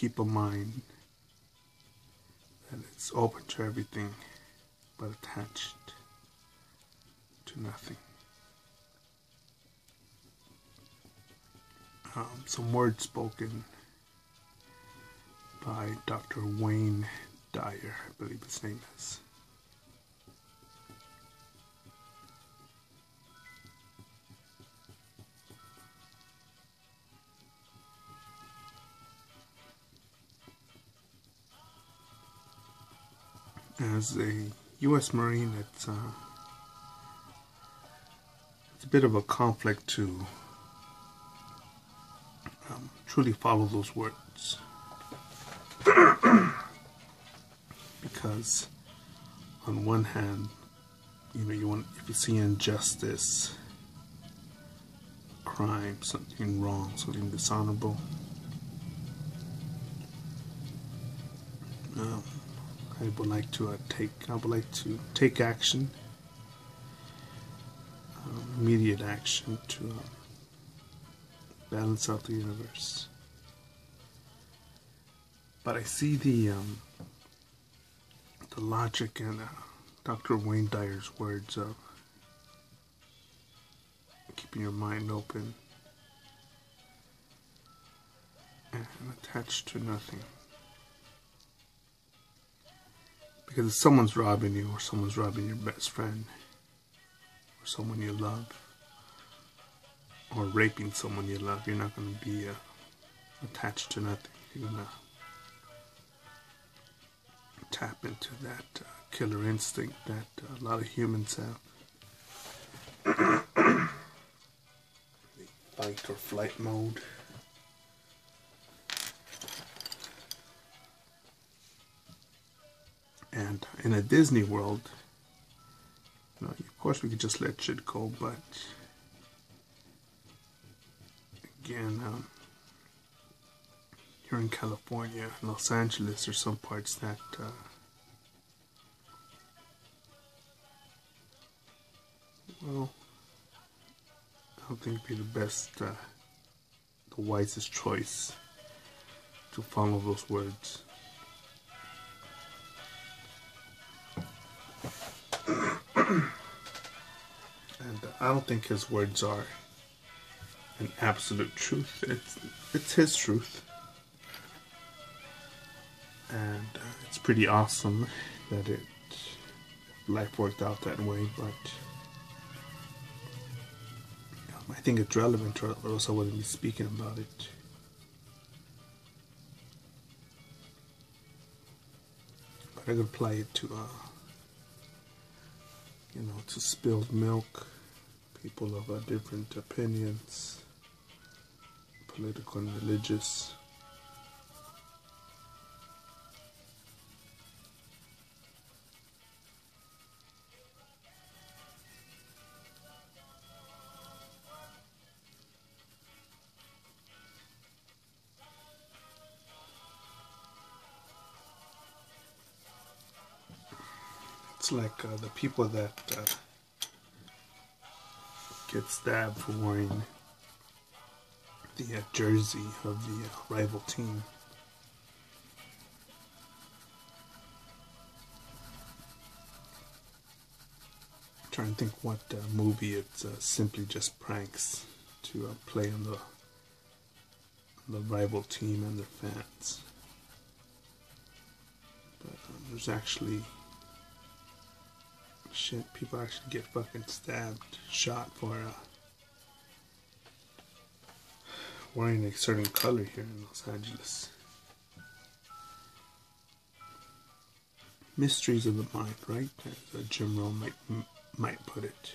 keep a mind that it's open to everything but attached to nothing. Um, some words spoken by Dr. Wayne Dyer, I believe his name is. As a U.S. Marine, it's, uh, it's a bit of a conflict to um, truly follow those words. because on one hand, you know, you want if you see injustice, crime, something wrong, something dishonorable, I would like to uh, take. I would like to take action, um, immediate action to uh, balance out the universe. But I see the um, the logic in uh, Dr. Wayne Dyer's words of keeping your mind open and attached to nothing. Because if someone's robbing you, or someone's robbing your best friend, or someone you love, or raping someone you love, you're not going to be uh, attached to nothing. You're going to tap into that uh, killer instinct that uh, a lot of humans have. fight or flight mode. In a Disney world, you know, of course we could just let shit go, but again, um, here in California, Los Angeles, or some parts that uh, well, I don't think it'd be the best, uh, the wisest choice to follow those words. I don't think his words are an absolute truth. It's it's his truth. And uh, it's pretty awesome that it life worked out that way but um, I think it's relevant or else I wouldn't be speaking about it. But I could apply it to uh, you know to spilled milk people of uh, different opinions political and religious. It's like uh, the people that uh, get stabbed for wearing the uh, jersey of the uh, rival team. I'm trying to think what uh, movie it's uh, simply just pranks to play on the the rival team and their fans. But um, there's actually Shit, people actually get fucking stabbed, shot for uh, wearing a certain color here in Los Angeles. Mysteries of the mind, right? As Jim Rohn might, might put it.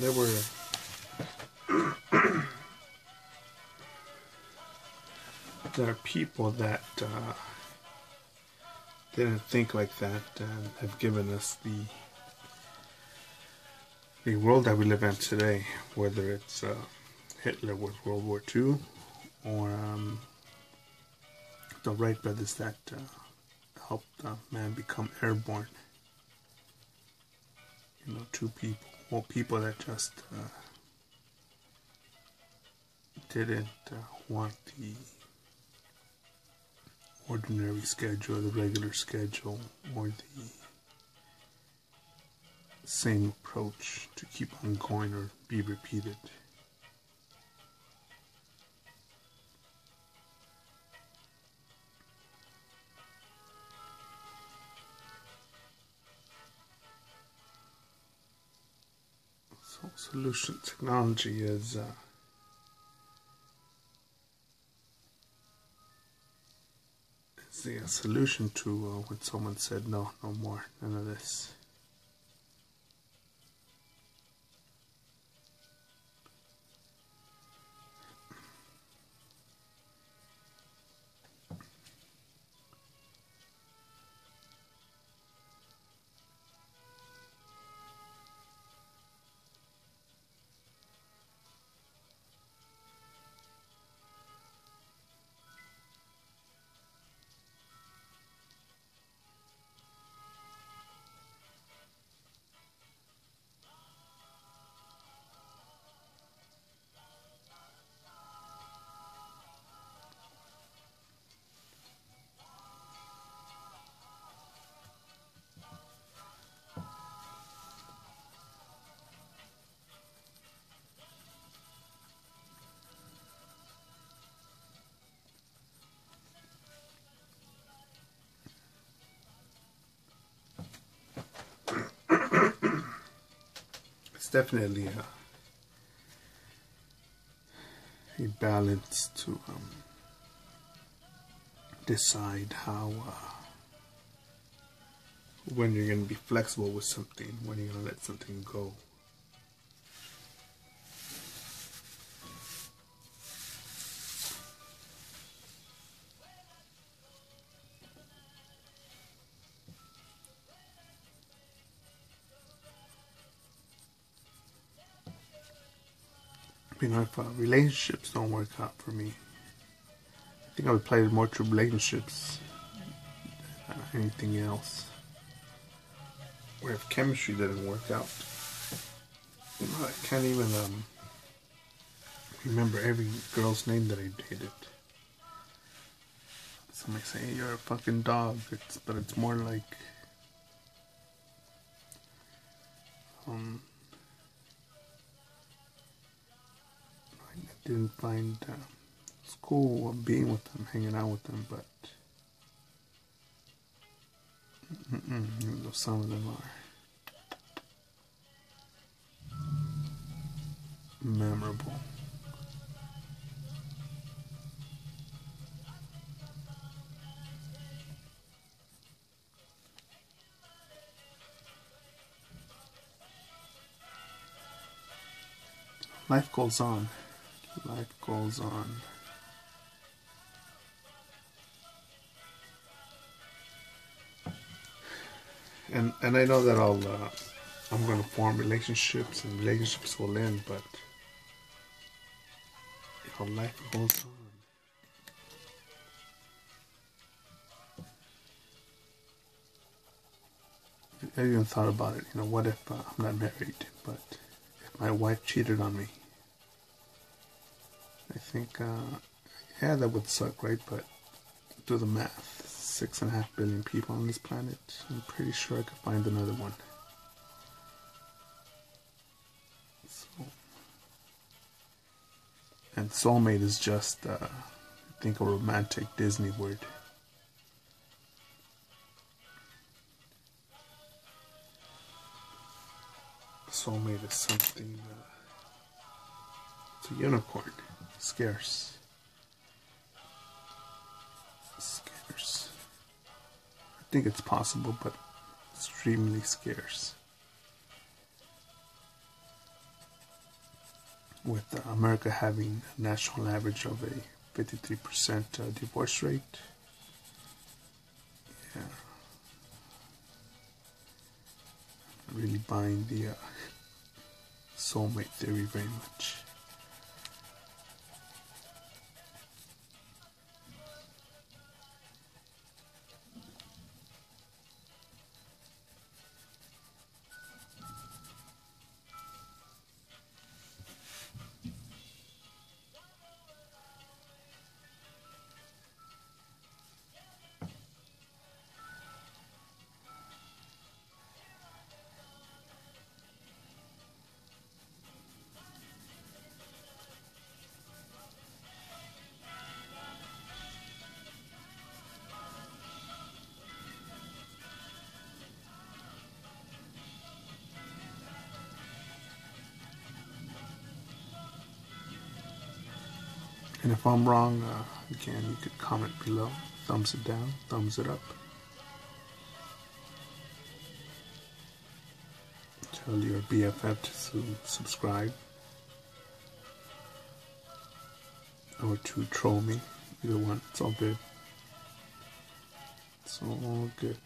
There were there are people that uh, didn't think like that and have given us the the world that we live in today, whether it's uh, Hitler with World War II or um, the Wright brothers that uh, helped uh, man become airborne. You know, two people, well, people that just uh, didn't uh, want the ordinary schedule, the regular schedule, or the same approach to keep on going or be repeated. Solution technology is uh, is the solution to uh, when someone said no, no more, none of this. Definitely a, a balance to um, decide how uh, when you're going to be flexible with something, when you're going to let something go. You know, if uh, relationships don't work out for me, I think I would play more to relationships than uh, anything else. Or if chemistry didn't work out, you know, I can't even um, remember every girl's name that I dated. Somebody say hey, you're a fucking dog, it's, but it's more like um, didn't find uh, school being with them, hanging out with them, but even though some of them are memorable. Life goes on. Life goes on. And and I know that I'll uh, I'm gonna form relationships and relationships will end, but you know, life goes on. I even thought about it. You know, what if uh, I'm not married, but if my wife cheated on me? I think, uh, yeah, that would suck, right? But do the math. Six and a half billion people on this planet. I'm pretty sure I could find another one. So, and soulmate is just, uh, I think, a romantic Disney word. Soulmate is something. Uh, it's a unicorn scarce. Scarce. I think it's possible, but extremely scarce. with America having a national average of a 53% uh, divorce rate. Yeah. Really buying the uh, soulmate theory very much. And if I'm wrong, uh, again, you could comment below. Thumbs it down, thumbs it up. Tell your BFF to subscribe or to troll me. Either one, it's all good. It's all good.